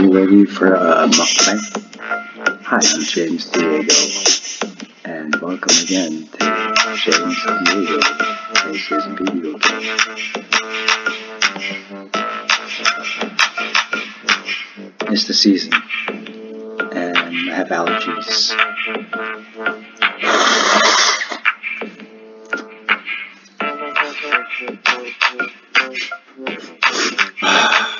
you ready for a mukbang? Hi, I'm James Diego, and welcome again to James Diego Faces Video. It's the season, and I have allergies.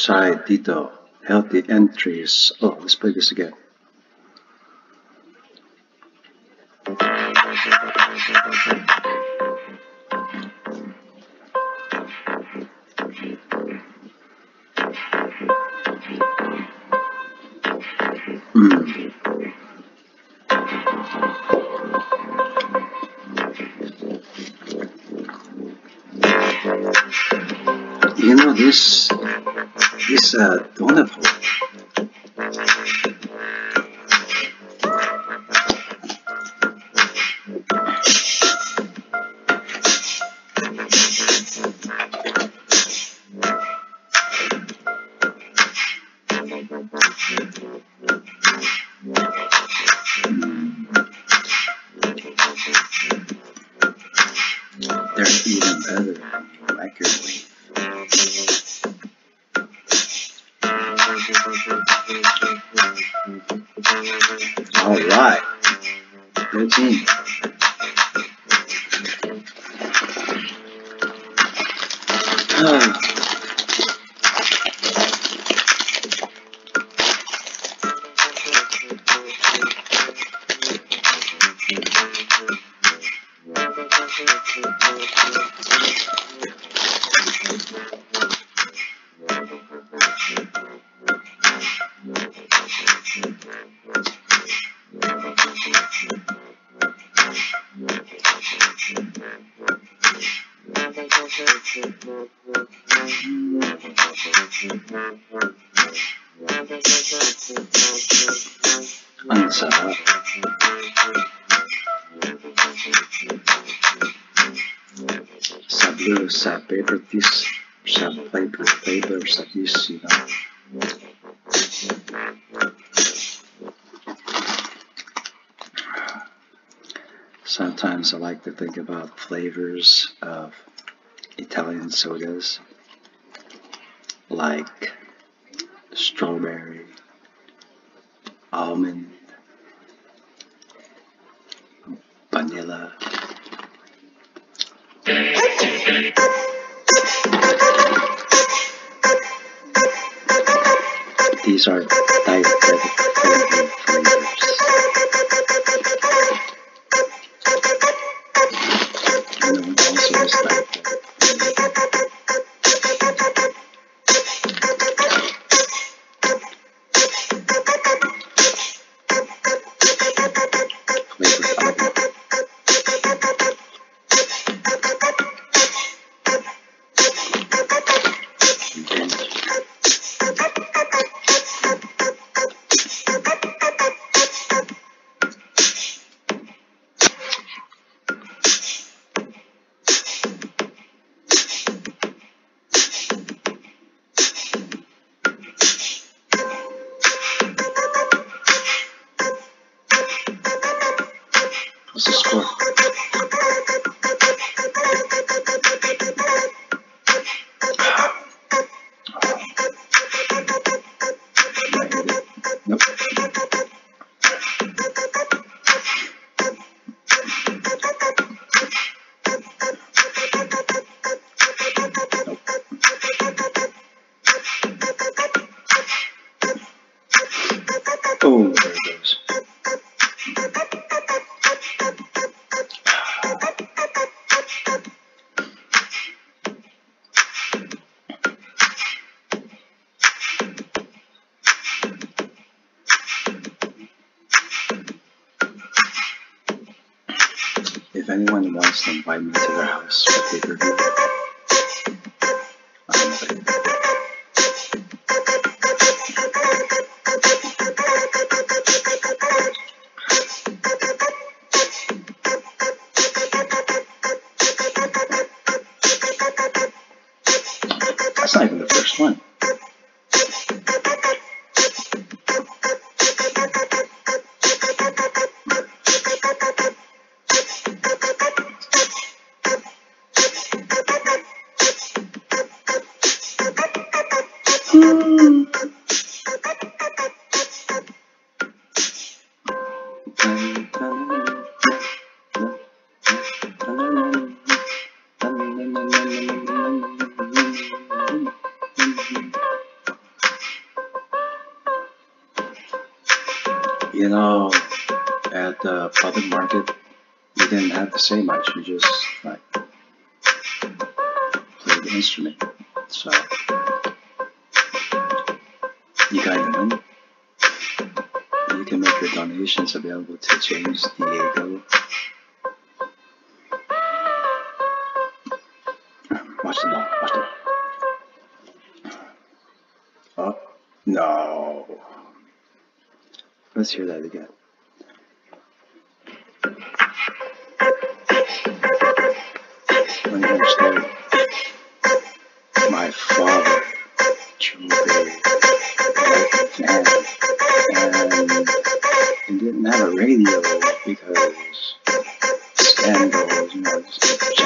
Side Dito, healthy entries. Oh, let's play this again. Mm. You know this this uh wonderful. All right, good team. Sarap. Sa blue, sa paper this, sa paper, paper, sa this, you know. Sometimes I like to think about flavors of Italian sodas, like strawberry, almond, vanilla. These are dietetic What's the score? If anyone wants to invite me to their house for pay-per-view, I'm available. That's not even the first one. You know, at the public market, you didn't have to say much. You just like play the instrument. So you got to win. You can make your donations available to James Diego. Watch the ball. Watch the ball. Oh no. Let's hear that again. My father, fan, and he didn't have a radio because scandals, you know, just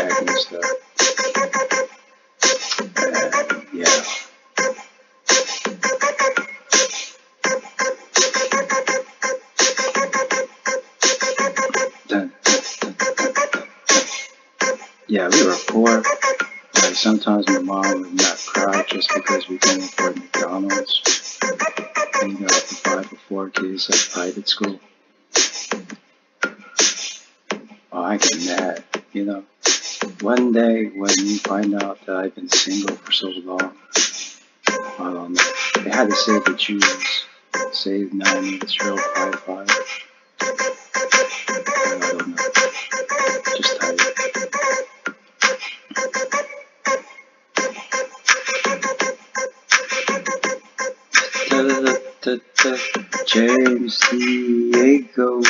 sometimes my mom would not cry just because we couldn't afford McDonald's. And you got to buy for four kids at private school. Oh, I get mad, you know. One day when you find out that I've been single for so long, I don't know. They had to save the Jews. Save nine Israel five five. Da-da-da-da-da. James Diego.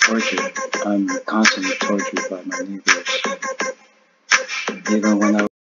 Tortured. I'm constantly tortured by my neighbors. Even when I